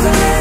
thousand